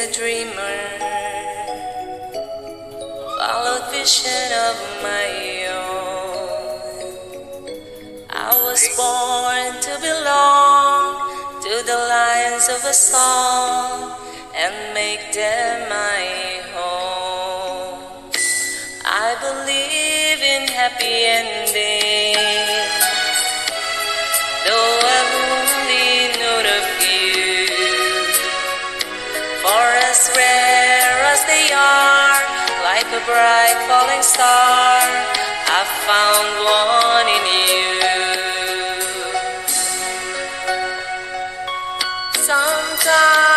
a dreamer, followed vision of my own. I was born to belong to the lines of a song and make them my home. I believe in happy endings, as rare as they are, like a bright falling star. I found one in you. Sometimes.